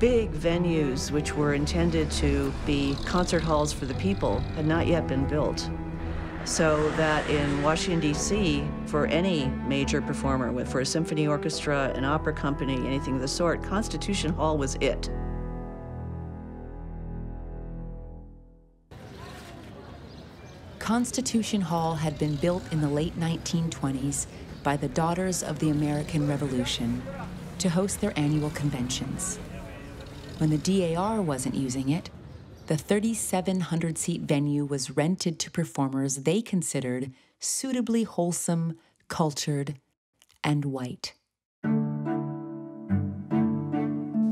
big venues, which were intended to be concert halls for the people, had not yet been built. So that in Washington, D.C., for any major performer, for a symphony orchestra, an opera company, anything of the sort, Constitution Hall was it. Constitution Hall had been built in the late 1920s by the Daughters of the American Revolution to host their annual conventions. When the DAR wasn't using it, the 3,700 seat venue was rented to performers they considered suitably wholesome, cultured, and white.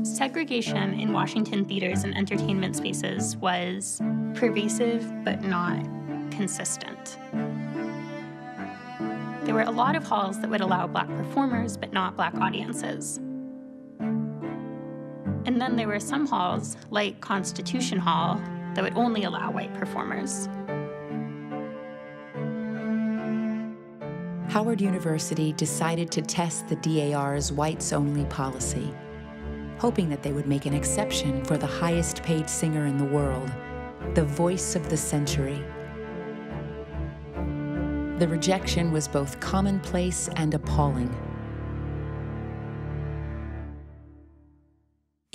Segregation in Washington theaters and entertainment spaces was pervasive but not consistent. There were a lot of halls that would allow black performers but not black audiences. And then there were some halls, like Constitution Hall, that would only allow white performers. Howard University decided to test the DAR's whites only policy, hoping that they would make an exception for the highest paid singer in the world, the voice of the century. The rejection was both commonplace and appalling.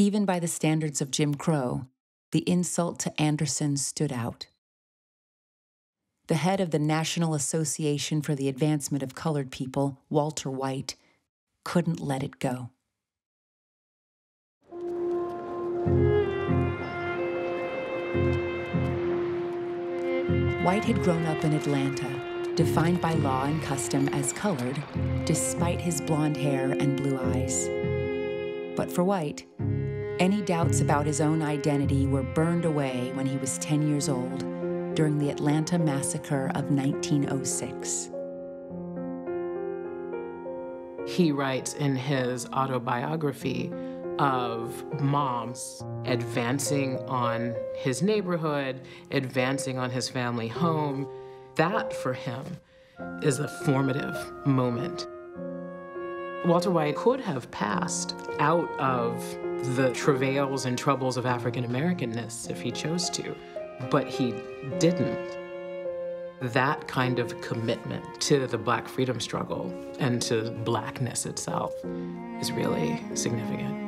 Even by the standards of Jim Crow, the insult to Anderson stood out. The head of the National Association for the Advancement of Colored People, Walter White, couldn't let it go. White had grown up in Atlanta defined by law and custom as colored, despite his blonde hair and blue eyes. But for White, any doubts about his own identity were burned away when he was 10 years old during the Atlanta massacre of 1906. He writes in his autobiography of moms advancing on his neighborhood, advancing on his family home, that for him is a formative moment. Walter White could have passed out of the travails and troubles of African Americanness if he chose to, but he didn't. That kind of commitment to the black freedom struggle and to blackness itself is really significant.